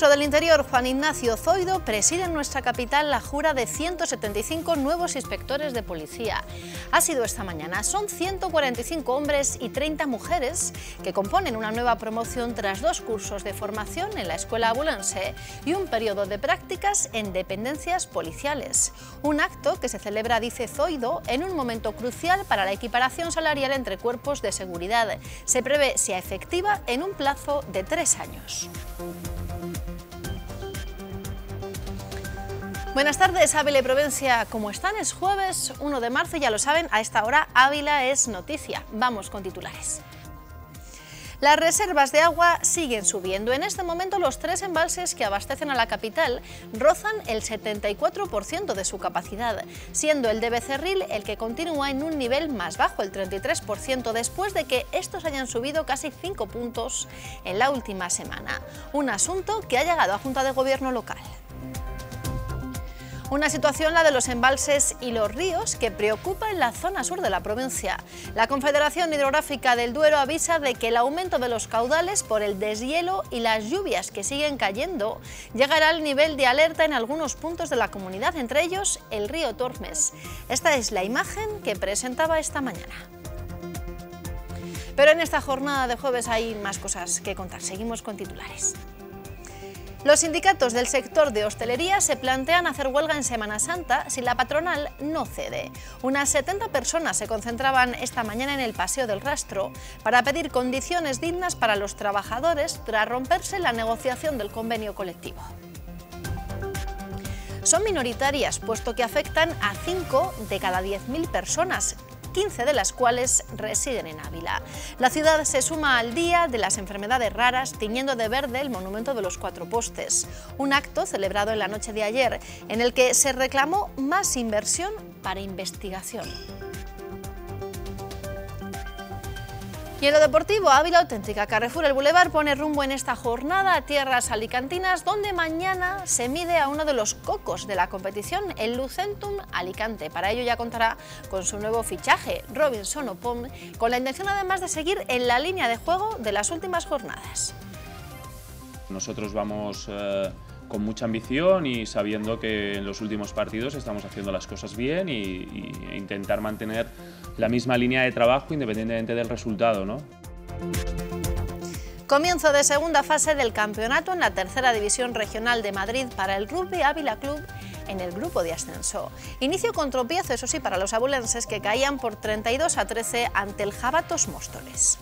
ministro del Interior, Juan Ignacio Zoido, preside en nuestra capital la jura de 175 nuevos inspectores de policía. Ha sido esta mañana. Son 145 hombres y 30 mujeres que componen una nueva promoción tras dos cursos de formación en la Escuela Abulense y un periodo de prácticas en dependencias policiales. Un acto que se celebra, dice Zoido, en un momento crucial para la equiparación salarial entre cuerpos de seguridad. Se prevé sea efectiva en un plazo de tres años. Buenas tardes, Ávila y Provincia. ¿Cómo están? Es jueves 1 de marzo, ya lo saben, a esta hora Ávila es noticia. Vamos con titulares. Las reservas de agua siguen subiendo. En este momento los tres embalses que abastecen a la capital rozan el 74% de su capacidad, siendo el de Becerril el que continúa en un nivel más bajo, el 33%, después de que estos hayan subido casi 5 puntos en la última semana. Un asunto que ha llegado a Junta de Gobierno local. Una situación, la de los embalses y los ríos, que preocupa en la zona sur de la provincia. La Confederación Hidrográfica del Duero avisa de que el aumento de los caudales por el deshielo y las lluvias que siguen cayendo llegará al nivel de alerta en algunos puntos de la comunidad, entre ellos el río Tormes. Esta es la imagen que presentaba esta mañana. Pero en esta jornada de jueves hay más cosas que contar. Seguimos con titulares. Los sindicatos del sector de hostelería se plantean hacer huelga en Semana Santa si la patronal no cede. Unas 70 personas se concentraban esta mañana en el Paseo del Rastro para pedir condiciones dignas para los trabajadores tras romperse la negociación del convenio colectivo son minoritarias, puesto que afectan a 5 de cada 10.000 personas, 15 de las cuales residen en Ávila. La ciudad se suma al Día de las Enfermedades Raras, tiñendo de verde el Monumento de los Cuatro Postes, un acto celebrado en la noche de ayer en el que se reclamó más inversión para investigación. Y en lo deportivo, Ávila Auténtica, Carrefour El Boulevard pone rumbo en esta jornada a tierras alicantinas, donde mañana se mide a uno de los cocos de la competición, el Lucentum Alicante. Para ello ya contará con su nuevo fichaje, Robinson Opom, con la intención además de seguir en la línea de juego de las últimas jornadas. Nosotros vamos... Eh, con mucha ambición y sabiendo que en los últimos partidos estamos haciendo las cosas bien y, intentar mantener la misma línea de trabajo independientemente del resultado. ¿no? Comienzo de segunda fase del campeonato en la tercera división regional de Madrid para el Rugby Ávila Club en el grupo de ascenso. Inicio con tropiezo, eso sí, para los abulenses que caían por 32 a 13 ante el Jabatos Móstoles.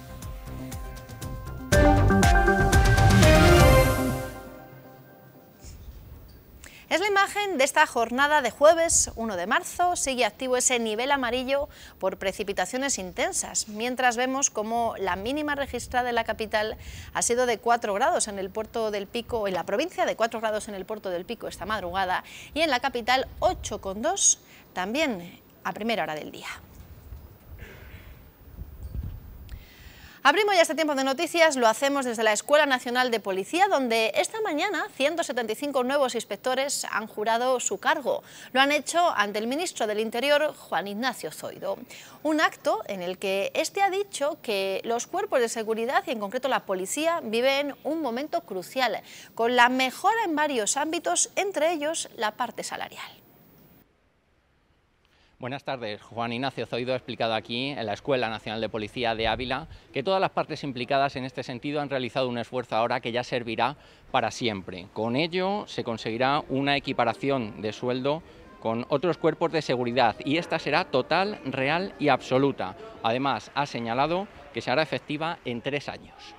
Es la imagen de esta jornada de jueves 1 de marzo. Sigue activo ese nivel amarillo por precipitaciones intensas, mientras vemos como la mínima registrada en la capital ha sido de 4 grados en el puerto del Pico, en la provincia de 4 grados en el puerto del Pico esta madrugada y en la capital 8,2 también a primera hora del día. Abrimos ya este tiempo de noticias, lo hacemos desde la Escuela Nacional de Policía, donde esta mañana 175 nuevos inspectores han jurado su cargo. Lo han hecho ante el ministro del Interior, Juan Ignacio Zoido. Un acto en el que este ha dicho que los cuerpos de seguridad y en concreto la policía viven un momento crucial, con la mejora en varios ámbitos, entre ellos la parte salarial. Buenas tardes. Juan Ignacio Zoido ha explicado aquí en la Escuela Nacional de Policía de Ávila que todas las partes implicadas en este sentido han realizado un esfuerzo ahora que ya servirá para siempre. Con ello se conseguirá una equiparación de sueldo con otros cuerpos de seguridad y esta será total, real y absoluta. Además, ha señalado que se hará efectiva en tres años.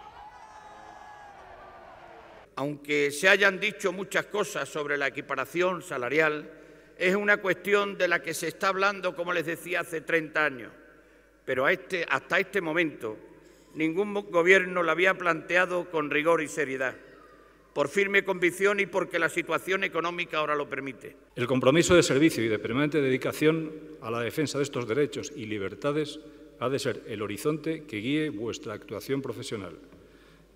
Aunque se hayan dicho muchas cosas sobre la equiparación salarial, es una cuestión de la que se está hablando, como les decía, hace 30 años, pero este, hasta este momento ningún gobierno la había planteado con rigor y seriedad, por firme convicción y porque la situación económica ahora lo permite. El compromiso de servicio y de permanente dedicación a la defensa de estos derechos y libertades ha de ser el horizonte que guíe vuestra actuación profesional.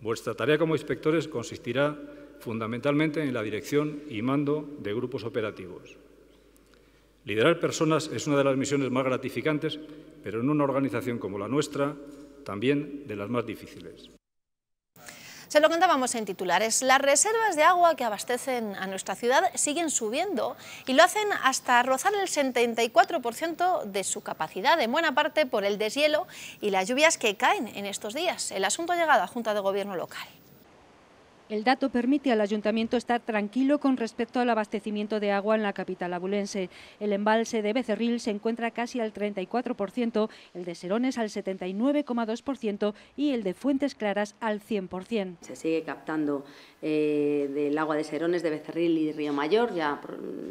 Vuestra tarea como inspectores consistirá fundamentalmente en la dirección y mando de grupos operativos. Liderar personas es una de las misiones más gratificantes, pero en una organización como la nuestra, también de las más difíciles. Se lo contábamos en titulares. Las reservas de agua que abastecen a nuestra ciudad siguen subiendo y lo hacen hasta rozar el 74% de su capacidad, en buena parte por el deshielo y las lluvias que caen en estos días. El asunto ha llegado a Junta de Gobierno local. El dato permite al ayuntamiento estar tranquilo con respecto al abastecimiento de agua en la capital abulense. El embalse de Becerril se encuentra casi al 34%, el de Serones al 79,2% y el de Fuentes Claras al 100%. Se sigue captando eh, del agua de Serones, de Becerril y Río Mayor, ya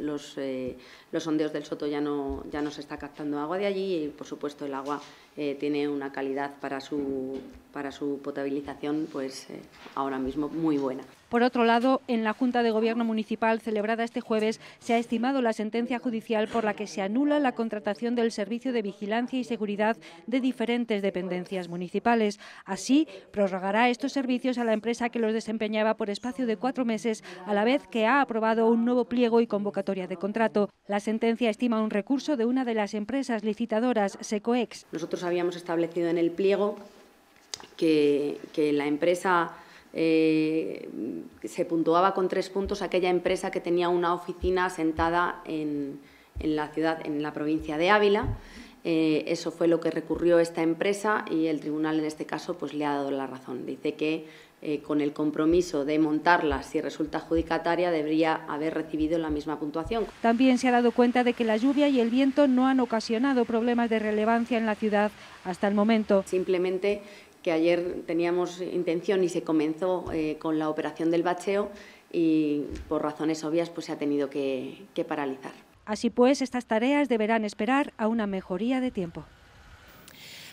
los, eh, los sondeos del Soto ya no, ya no se está captando agua de allí y por supuesto el agua eh, tiene una calidad para su, para su potabilización pues eh, ahora mismo muy buena. Por otro lado, en la Junta de Gobierno Municipal celebrada este jueves se ha estimado la sentencia judicial por la que se anula la contratación del servicio de vigilancia y seguridad de diferentes dependencias municipales. Así, prorrogará estos servicios a la empresa que los desempeñaba por espacio de cuatro meses, a la vez que ha aprobado un nuevo pliego y convocatoria de contrato. La sentencia estima un recurso de una de las empresas licitadoras, Secoex. Nosotros habíamos establecido en el pliego que, que la empresa eh, se puntuaba con tres puntos aquella empresa que tenía una oficina sentada en, en la ciudad, en la provincia de Ávila. Eh, eso fue lo que recurrió esta empresa y el tribunal en este caso pues, le ha dado la razón. Dice que eh, con el compromiso de montarla si resulta adjudicataria debería haber recibido la misma puntuación. También se ha dado cuenta de que la lluvia y el viento no han ocasionado problemas de relevancia en la ciudad hasta el momento. Simplemente que ayer teníamos intención y se comenzó eh, con la operación del bacheo y por razones obvias pues se ha tenido que, que paralizar. Así pues, estas tareas deberán esperar a una mejoría de tiempo.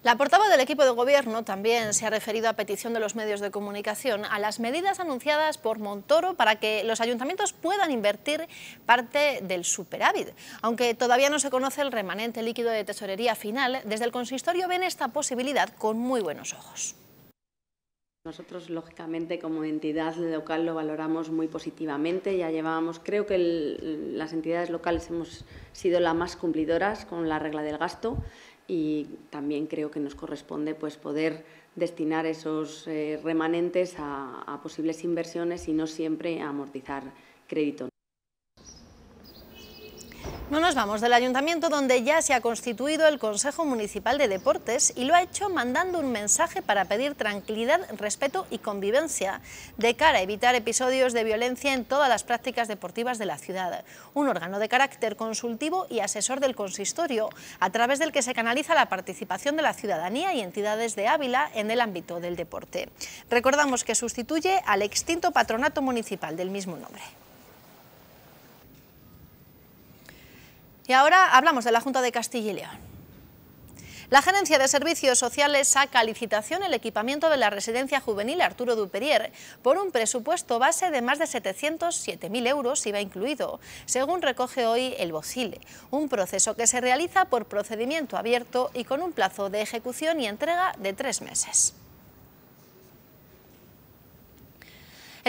La portavoz del equipo de gobierno también se ha referido a petición de los medios de comunicación a las medidas anunciadas por Montoro para que los ayuntamientos puedan invertir parte del superávit. Aunque todavía no se conoce el remanente líquido de tesorería final, desde el consistorio ven esta posibilidad con muy buenos ojos. Nosotros, lógicamente, como entidad local lo valoramos muy positivamente. Ya llevábamos, creo que las entidades locales hemos sido las más cumplidoras con la regla del gasto y también creo que nos corresponde pues, poder destinar esos eh, remanentes a, a posibles inversiones y no siempre a amortizar crédito. No nos vamos del ayuntamiento donde ya se ha constituido el Consejo Municipal de Deportes y lo ha hecho mandando un mensaje para pedir tranquilidad, respeto y convivencia de cara a evitar episodios de violencia en todas las prácticas deportivas de la ciudad. Un órgano de carácter consultivo y asesor del consistorio, a través del que se canaliza la participación de la ciudadanía y entidades de Ávila en el ámbito del deporte. Recordamos que sustituye al extinto patronato municipal del mismo nombre. Y ahora hablamos de la Junta de Castilla y León. La Gerencia de Servicios Sociales saca a licitación el equipamiento de la residencia juvenil Arturo Duperier por un presupuesto base de más de 707.000 euros IVA incluido, según recoge hoy el Bocile, un proceso que se realiza por procedimiento abierto y con un plazo de ejecución y entrega de tres meses.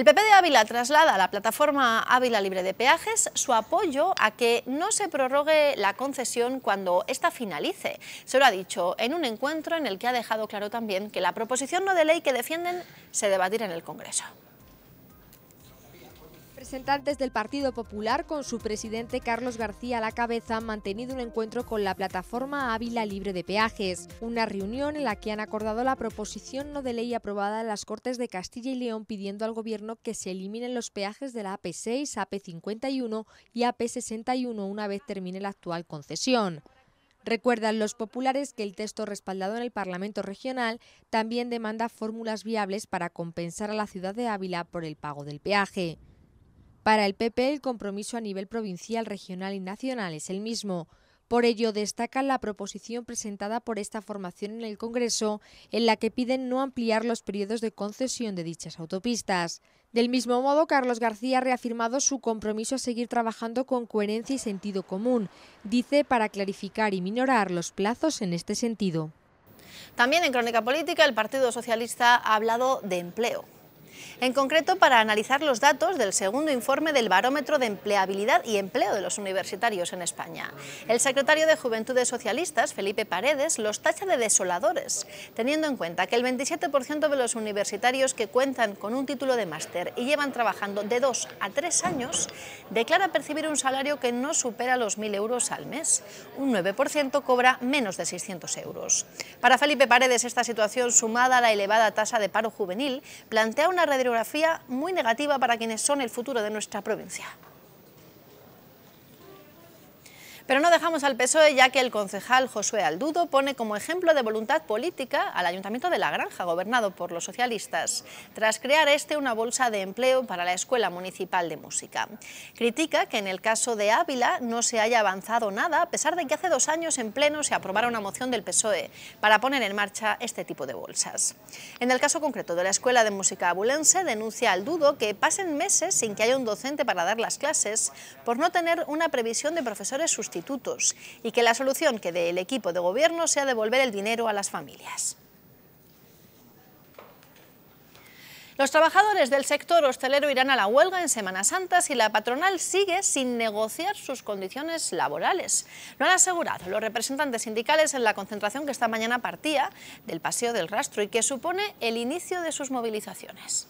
El PP de Ávila traslada a la plataforma Ávila Libre de Peajes su apoyo a que no se prorrogue la concesión cuando ésta finalice. Se lo ha dicho en un encuentro en el que ha dejado claro también que la proposición no de ley que defienden se debatirá en el Congreso representantes del Partido Popular, con su presidente Carlos García a la cabeza, han mantenido un encuentro con la plataforma Ávila Libre de Peajes, una reunión en la que han acordado la proposición no de ley aprobada en las Cortes de Castilla y León pidiendo al Gobierno que se eliminen los peajes de la AP6, AP51 y AP61 una vez termine la actual concesión. Recuerdan los populares que el texto respaldado en el Parlamento regional también demanda fórmulas viables para compensar a la ciudad de Ávila por el pago del peaje. Para el PP el compromiso a nivel provincial, regional y nacional es el mismo. Por ello, destacan la proposición presentada por esta formación en el Congreso, en la que piden no ampliar los periodos de concesión de dichas autopistas. Del mismo modo, Carlos García ha reafirmado su compromiso a seguir trabajando con coherencia y sentido común, dice, para clarificar y minorar los plazos en este sentido. También en Crónica Política, el Partido Socialista ha hablado de empleo. En concreto, para analizar los datos del segundo informe del Barómetro de Empleabilidad y Empleo de los Universitarios en España. El secretario de Juventudes Socialistas, Felipe Paredes, los tacha de desoladores, teniendo en cuenta que el 27% de los universitarios que cuentan con un título de máster y llevan trabajando de dos a tres años, declara percibir un salario que no supera los 1.000 euros al mes. Un 9% cobra menos de 600 euros. Para Felipe Paredes, esta situación, sumada a la elevada tasa de paro juvenil, plantea una radiografía muy negativa para quienes son el futuro de nuestra provincia. Pero no dejamos al PSOE ya que el concejal Josué Aldudo pone como ejemplo de voluntad política al Ayuntamiento de La Granja, gobernado por los socialistas, tras crear este una bolsa de empleo para la Escuela Municipal de Música. Critica que en el caso de Ávila no se haya avanzado nada, a pesar de que hace dos años en pleno se aprobara una moción del PSOE para poner en marcha este tipo de bolsas. En el caso concreto de la Escuela de Música Abulense, denuncia Aldudo que pasen meses sin que haya un docente para dar las clases por no tener una previsión de profesores sustitutos y que la solución que dé el equipo de gobierno sea devolver el dinero a las familias. Los trabajadores del sector hostelero irán a la huelga en Semana Santa si la patronal sigue sin negociar sus condiciones laborales. Lo han asegurado los representantes sindicales en la concentración que esta mañana partía del Paseo del Rastro y que supone el inicio de sus movilizaciones.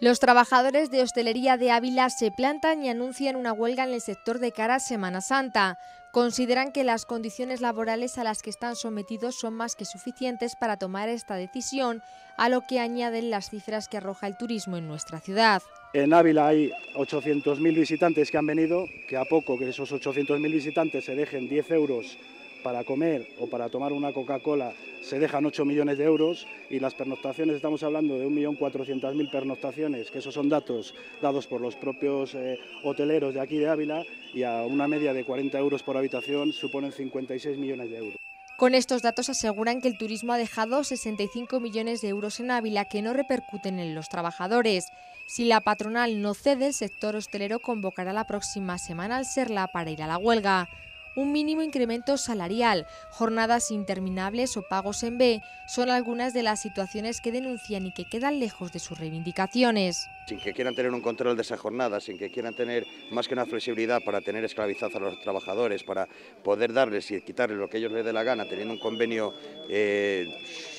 Los trabajadores de hostelería de Ávila se plantan y anuncian una huelga en el sector de cara a Semana Santa. Consideran que las condiciones laborales a las que están sometidos son más que suficientes para tomar esta decisión, a lo que añaden las cifras que arroja el turismo en nuestra ciudad. En Ávila hay 800.000 visitantes que han venido, que a poco que esos 800.000 visitantes se dejen 10 euros para comer o para tomar una Coca-Cola se dejan 8 millones de euros y las pernoctaciones, estamos hablando de 1.400.000 pernoctaciones, que esos son datos dados por los propios eh, hoteleros de aquí de Ávila y a una media de 40 euros por habitación suponen 56 millones de euros. Con estos datos aseguran que el turismo ha dejado 65 millones de euros en Ávila que no repercuten en los trabajadores. Si la patronal no cede, el sector hostelero convocará la próxima semana al Serla para ir a la huelga un mínimo incremento salarial, jornadas interminables o pagos en B son algunas de las situaciones que denuncian y que quedan lejos de sus reivindicaciones. Sin que quieran tener un control de esa jornada, sin que quieran tener más que una flexibilidad para tener esclavizados a los trabajadores, para poder darles y quitarles lo que ellos les dé la gana, teniendo un convenio eh,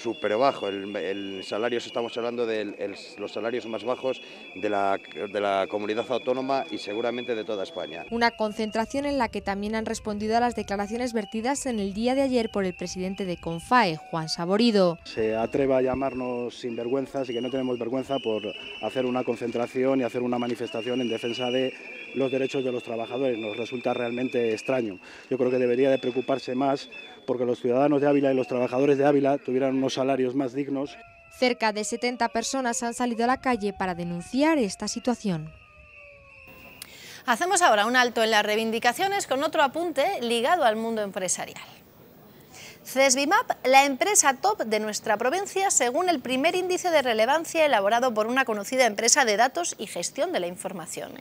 súper bajo. El, salario, estamos hablando de los salarios más bajos de la, de la comunidad autónoma y seguramente de toda España. Una concentración en la que también han respondido a las declaraciones vertidas en el día de ayer por el presidente de CONFAE, Juan Saborido. Se atreva a llamarnos sinvergüenzas y que no tenemos vergüenza por hacer una concentración y hacer una manifestación en defensa de los derechos de los trabajadores. Nos resulta realmente extraño. Yo creo que debería de preocuparse más porque los ciudadanos de Ávila y los trabajadores de Ávila tuvieran unos salarios más dignos. Cerca de 70 personas han salido a la calle para denunciar esta situación. Hacemos ahora un alto en las reivindicaciones con otro apunte ligado al mundo empresarial. CESBIMAP, la empresa top de nuestra provincia según el primer índice de relevancia elaborado por una conocida empresa de datos y gestión de la información.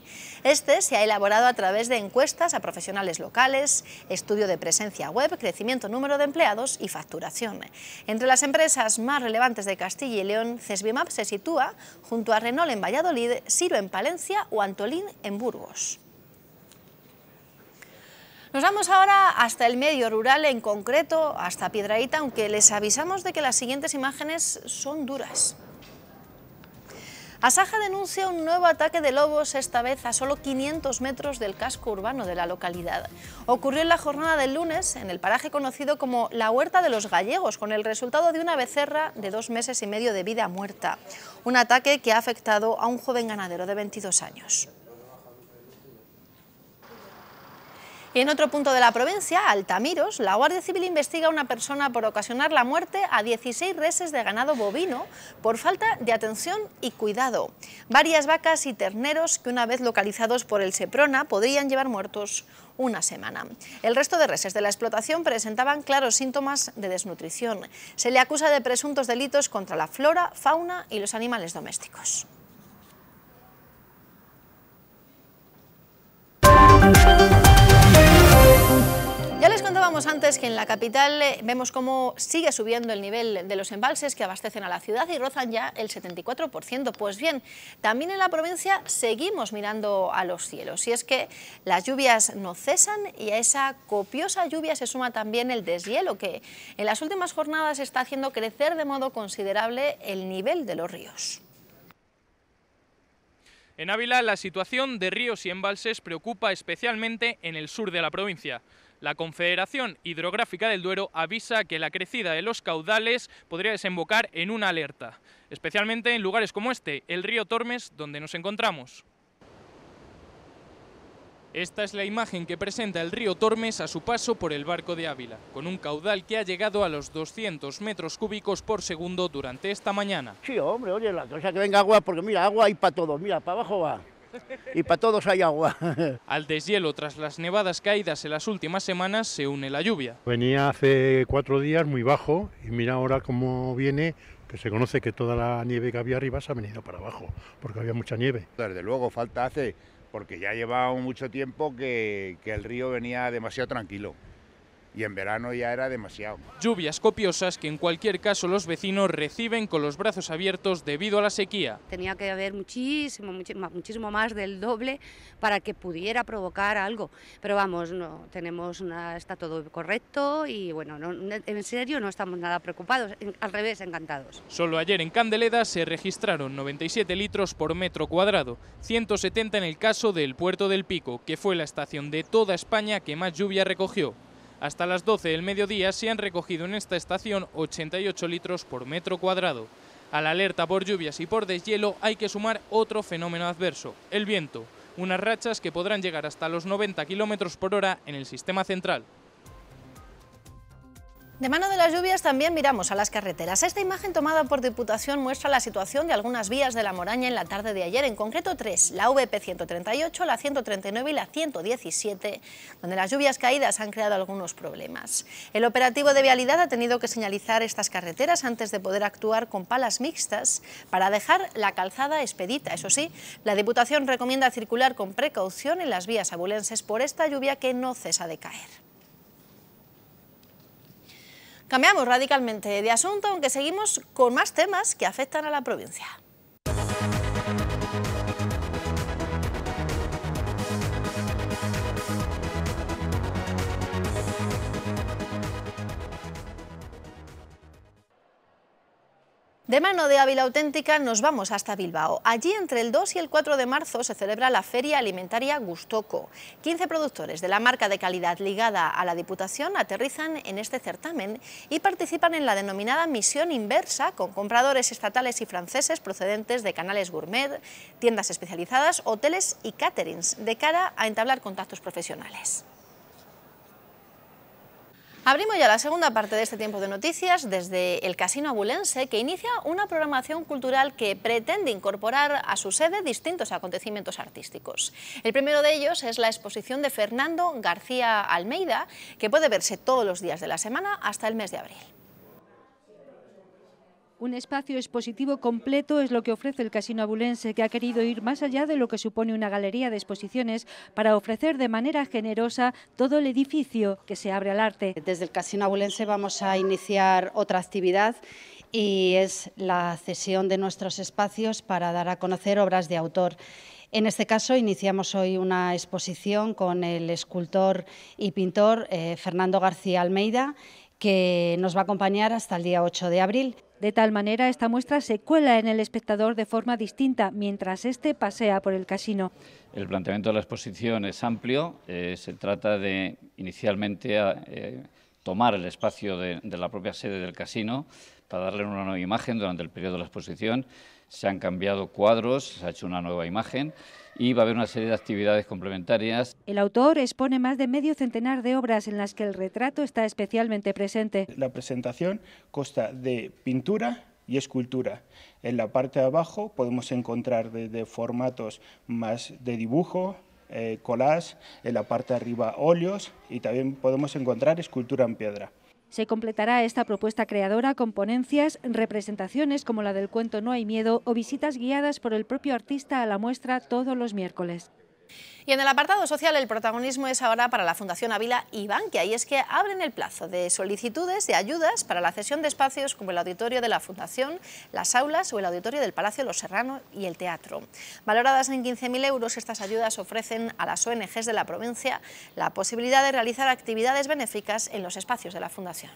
Este se ha elaborado a través de encuestas a profesionales locales, estudio de presencia web, crecimiento número de empleados y facturación. Entre las empresas más relevantes de Castilla y León, CESBIMAP se sitúa junto a Renault en Valladolid, Siro en Palencia o Antolín en Burgos. Nos vamos ahora hasta el medio rural, en concreto hasta Piedraíta, aunque les avisamos de que las siguientes imágenes son duras. Asaja denuncia un nuevo ataque de lobos, esta vez a solo 500 metros del casco urbano de la localidad. Ocurrió en la jornada del lunes en el paraje conocido como la Huerta de los Gallegos, con el resultado de una becerra de dos meses y medio de vida muerta. Un ataque que ha afectado a un joven ganadero de 22 años. Y en otro punto de la provincia, Altamiros, la Guardia Civil investiga a una persona por ocasionar la muerte a 16 reses de ganado bovino por falta de atención y cuidado. Varias vacas y terneros que una vez localizados por el Seprona podrían llevar muertos una semana. El resto de reses de la explotación presentaban claros síntomas de desnutrición. Se le acusa de presuntos delitos contra la flora, fauna y los animales domésticos. Antes que en la capital eh, vemos cómo sigue subiendo el nivel de los embalses que abastecen a la ciudad y rozan ya el 74%. Pues bien, también en la provincia seguimos mirando a los cielos. Y es que las lluvias no cesan y a esa copiosa lluvia se suma también el deshielo que en las últimas jornadas está haciendo crecer de modo considerable el nivel de los ríos. En Ávila la situación de ríos y embalses preocupa especialmente en el sur de la provincia. La Confederación Hidrográfica del Duero avisa que la crecida de los caudales podría desembocar en una alerta, especialmente en lugares como este, el río Tormes, donde nos encontramos. Esta es la imagen que presenta el río Tormes a su paso por el barco de Ávila, con un caudal que ha llegado a los 200 metros cúbicos por segundo durante esta mañana. Sí, hombre, oye, la cosa que venga agua, porque mira, agua hay para todos, mira, para abajo va. Y para todos hay agua. Al deshielo tras las nevadas caídas en las últimas semanas se une la lluvia. Venía hace cuatro días muy bajo y mira ahora cómo viene que se conoce que toda la nieve que había arriba se ha venido para abajo, porque había mucha nieve. Desde luego, falta hace porque ya llevaba mucho tiempo que, que el río venía demasiado tranquilo y en verano ya era demasiado. Lluvias copiosas que en cualquier caso los vecinos reciben con los brazos abiertos debido a la sequía. Tenía que haber muchísimo, muchísimo más del doble para que pudiera provocar algo. Pero vamos, no tenemos una, está todo correcto y bueno, no, en serio no estamos nada preocupados, al revés, encantados. Solo ayer en Candeleda se registraron 97 litros por metro cuadrado, 170 en el caso del Puerto del Pico, que fue la estación de toda España que más lluvia recogió. Hasta las 12 del mediodía se han recogido en esta estación 88 litros por metro cuadrado. A la alerta por lluvias y por deshielo hay que sumar otro fenómeno adverso, el viento, unas rachas que podrán llegar hasta los 90 km por hora en el sistema central. De mano de las lluvias también miramos a las carreteras. Esta imagen tomada por Diputación muestra la situación de algunas vías de la Moraña en la tarde de ayer, en concreto tres, la VP 138, la 139 y la 117, donde las lluvias caídas han creado algunos problemas. El operativo de vialidad ha tenido que señalizar estas carreteras antes de poder actuar con palas mixtas para dejar la calzada expedita. Eso sí, la Diputación recomienda circular con precaución en las vías abulenses por esta lluvia que no cesa de caer. Cambiamos radicalmente de asunto, aunque seguimos con más temas que afectan a la provincia. De mano de Ávila Auténtica nos vamos hasta Bilbao. Allí entre el 2 y el 4 de marzo se celebra la Feria Alimentaria Gustoco. 15 productores de la marca de calidad ligada a la Diputación aterrizan en este certamen y participan en la denominada misión inversa con compradores estatales y franceses procedentes de canales gourmet, tiendas especializadas, hoteles y caterings de cara a entablar contactos profesionales. Abrimos ya la segunda parte de este tiempo de noticias desde el Casino Abulense, que inicia una programación cultural que pretende incorporar a su sede distintos acontecimientos artísticos. El primero de ellos es la exposición de Fernando García Almeida, que puede verse todos los días de la semana hasta el mes de abril. Un espacio expositivo completo es lo que ofrece el Casino Abulense, que ha querido ir más allá de lo que supone una galería de exposiciones para ofrecer de manera generosa todo el edificio que se abre al arte. Desde el Casino Abulense vamos a iniciar otra actividad y es la cesión de nuestros espacios para dar a conocer obras de autor. En este caso, iniciamos hoy una exposición con el escultor y pintor eh, Fernando García Almeida, que nos va a acompañar hasta el día 8 de abril. De tal manera, esta muestra se cuela en el espectador de forma distinta mientras éste pasea por el casino. El planteamiento de la exposición es amplio. Eh, se trata de, inicialmente, eh, tomar el espacio de, de la propia sede del casino para darle una nueva imagen durante el periodo de la exposición. Se han cambiado cuadros, se ha hecho una nueva imagen y va a haber una serie de actividades complementarias. El autor expone más de medio centenar de obras en las que el retrato está especialmente presente. La presentación consta de pintura y escultura. En la parte de abajo podemos encontrar desde formatos más de dibujo, eh, collage, en la parte de arriba óleos y también podemos encontrar escultura en piedra. Se completará esta propuesta creadora con ponencias, representaciones como la del cuento No hay miedo o visitas guiadas por el propio artista a la muestra todos los miércoles. Y en el apartado social el protagonismo es ahora para la Fundación Ávila y Bankia y es que abren el plazo de solicitudes de ayudas para la cesión de espacios como el auditorio de la Fundación, las aulas o el auditorio del Palacio Los Serrano y el teatro. Valoradas en 15.000 euros, estas ayudas ofrecen a las ONGs de la provincia la posibilidad de realizar actividades benéficas en los espacios de la Fundación.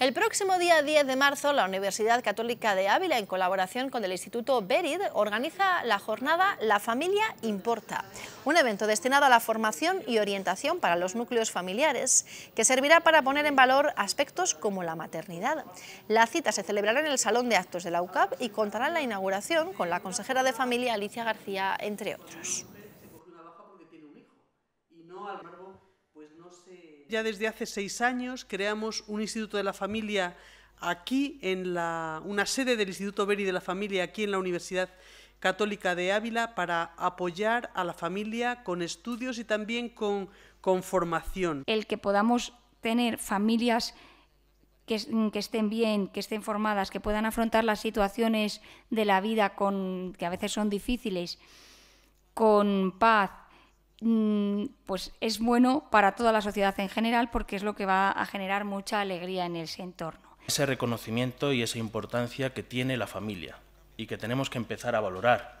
El próximo día 10 de marzo, la Universidad Católica de Ávila, en colaboración con el Instituto Berid, organiza la jornada La Familia Importa, un evento destinado a la formación y orientación para los núcleos familiares, que servirá para poner en valor aspectos como la maternidad. La cita se celebrará en el Salón de Actos de la UCAP y contará la inauguración con la consejera de Familia Alicia García, entre otros. Ya desde hace seis años creamos un Instituto de la Familia aquí, en la, una sede del Instituto Beri de la Familia aquí en la Universidad Católica de Ávila para apoyar a la familia con estudios y también con, con formación. El que podamos tener familias que, estén bien, que estén formadas, que puedan afrontar las situaciones de la vida que a veces son difíciles, con paz, pues es bueno para toda la sociedad en general porque es lo que va a generar mucha alegría en ese entorno. Ese reconocimiento y esa importancia que tiene la familia y que tenemos que empezar a valorar.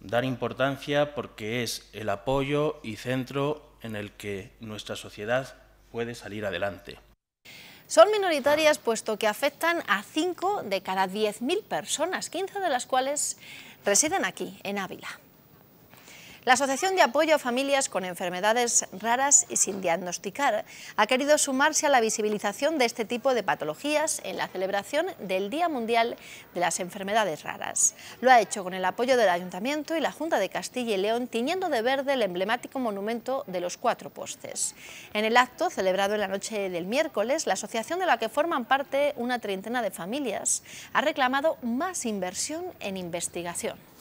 Dar importancia porque es el apoyo y centro en el que nuestra sociedad puede salir adelante. Son minoritarias puesto que afectan a 5 de cada 10.000 personas, 15 de las cuales residen aquí, en Ávila. La Asociación de Apoyo a Familias con Enfermedades Raras y Sin Diagnosticar ha querido sumarse a la visibilización de este tipo de patologías en la celebración del Día Mundial de las Enfermedades Raras. Lo ha hecho con el apoyo del Ayuntamiento y la Junta de Castilla y León, tiñendo de verde el emblemático monumento de los Cuatro Postes. En el acto, celebrado en la noche del miércoles, la asociación de la que forman parte una treintena de familias ha reclamado más inversión en investigación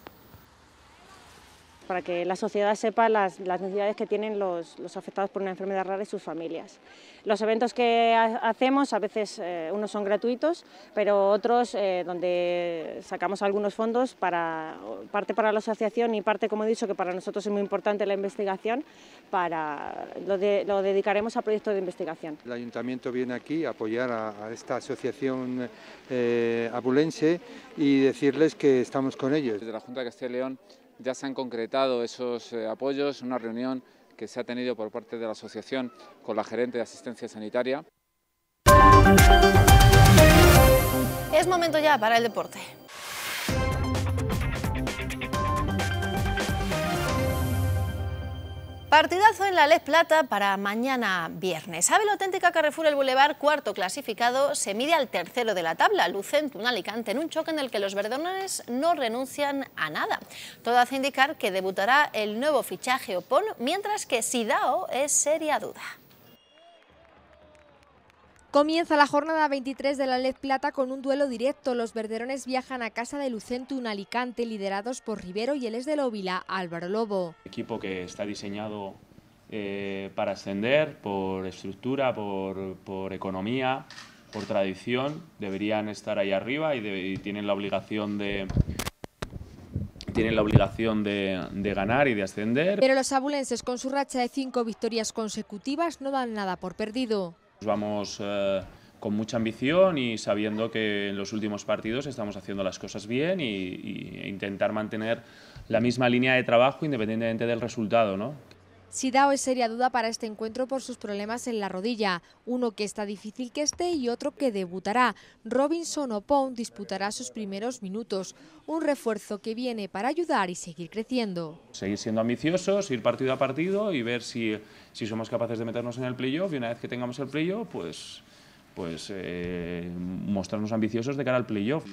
para que la sociedad sepa las, necesidades que tienen los, afectados por una enfermedad rara y sus familias. Los eventos que hacemos, a veces eh, unos son gratuitos, pero otros eh, donde sacamos algunos fondos, para, parte para la asociación y parte, como he dicho, que para nosotros es muy importante la investigación, para, lo, dedicaremos a proyectos de investigación. El ayuntamiento viene aquí a apoyar a, esta asociación eh, abulense y decirles que estamos con ellos. Desde la Junta de Castilla y León ya se han concretado esos eh, apoyos, una reunión que se ha tenido por parte de la asociación con la gerente de asistencia sanitaria. Es momento ya para el deporte. Partidazo en la Les Plata para mañana viernes. Ávila Auténtica Carrefour El Boulevard, cuarto clasificado, se mide al tercero de la tabla, Lucent, un Alicante, en un choque en el que los verdones no renuncian a nada. Todo hace indicar que debutará el nuevo fichaje Opon, mientras que Sidao es seria duda. Comienza la jornada 23 de la LED Plata con un duelo directo. Los verderones viajan a casa de Lucentu, un Alicante, liderados por Rivero y el es de Lóvila, Álvaro Lobo. Equipo que está diseñado eh, para ascender por estructura, por, economía, por tradición. Deberían estar ahí arriba y, tienen la obligación de, tienen la obligación de, ganar y de ascender. Pero los abulenses con su racha de cinco victorias consecutivas no dan nada por perdido. Vamos eh, con mucha ambición y sabiendo que en los últimos partidos estamos haciendo las cosas bien y, e intentar mantener la misma línea de trabajo independientemente del resultado. ¿no? Sidao es seria duda para este encuentro por sus problemas en la rodilla, uno que está difícil que esté y otro que debutará. Robinson Opon disputará sus primeros minutos, un refuerzo que viene para ayudar y seguir creciendo. Seguir siendo ambiciosos, ir partido a partido y ver si, si somos capaces de meternos en el playoff y una vez que tengamos el playoff, pues, pues eh, mostrarnos ambiciosos de cara al playoff.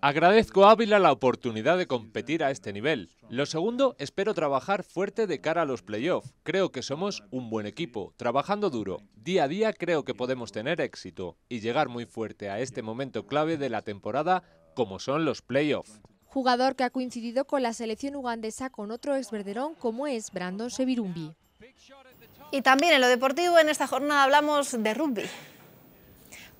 Agradezco a Ávila la oportunidad de competir a este nivel. Lo segundo, espero trabajar fuerte de cara a los playoffs. Creo que somos un buen equipo, trabajando duro. Día a día creo que podemos tener éxito y llegar muy fuerte a este momento clave de la temporada como son los playoffs. Jugador que ha coincidido con la selección ugandesa con otro exverderón como es Brandon Sevirumbi. Y también en lo deportivo en esta jornada hablamos de rugby.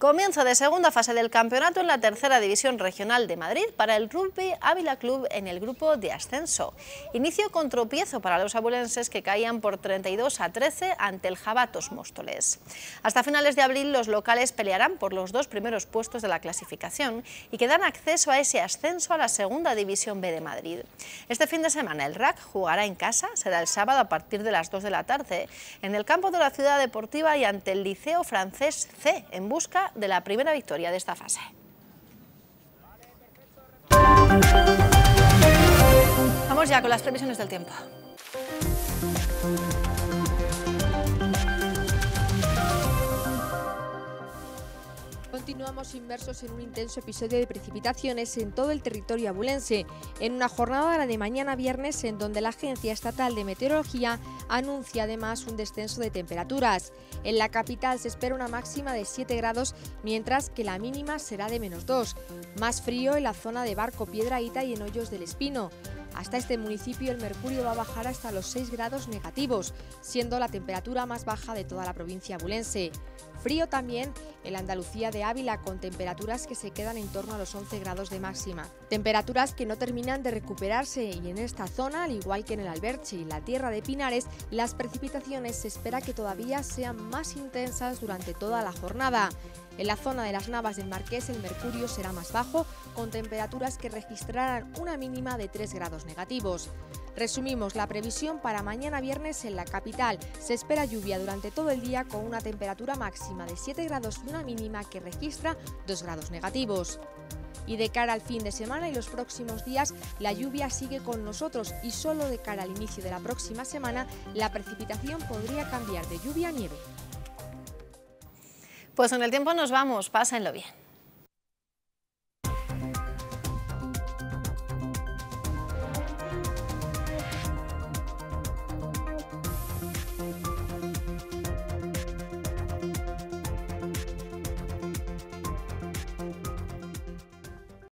Comienzo de segunda fase del campeonato en la tercera división regional de Madrid para el Rugby Ávila Club en el grupo de ascenso. Inicio con tropiezo para los abulenses que caían por 32 a 13 ante el Jabatos Móstoles. Hasta finales de abril los locales pelearán por los dos primeros puestos de la clasificación y que dan acceso a ese ascenso a la segunda división B de Madrid. Este fin de semana el RAC jugará en casa, será el sábado a partir de las 2 de la tarde, en el campo de la ciudad deportiva y ante el Liceo Francés C, en busca de la primera victoria de esta fase. Vamos ya con las previsiones del tiempo. Continuamos inmersos en un intenso episodio de precipitaciones en todo el territorio abulense, en una jornada de mañana viernes en donde la Agencia Estatal de Meteorología anuncia además un descenso de temperaturas. En la capital se espera una máxima de 7 grados, mientras que la mínima será de menos 2. Más frío en la zona de Barco, Piedraíta y en Hoyos del Espino. Hasta este municipio el mercurio va a bajar hasta los 6 grados negativos, siendo la temperatura más baja de toda la provincia abulense. Frío también en la Andalucía de Ávila, con temperaturas que se quedan en torno a los 11 grados de máxima. Temperaturas que no terminan de recuperarse y en esta zona, al igual que en el Alberche y la Tierra de Pinares, las precipitaciones se espera que todavía sean más intensas durante toda la jornada. En la zona de las Navas del Marqués el mercurio será más bajo, con temperaturas que registrarán una mínima de 3 grados negativos. Resumimos la previsión para mañana viernes en la capital. Se espera lluvia durante todo el día con una temperatura máxima de 7 grados y una mínima que registra 2 grados negativos. Y de cara al fin de semana y los próximos días, la lluvia sigue con nosotros y solo de cara al inicio de la próxima semana, la precipitación podría cambiar de lluvia a nieve. Pues en el tiempo nos vamos, pásenlo bien.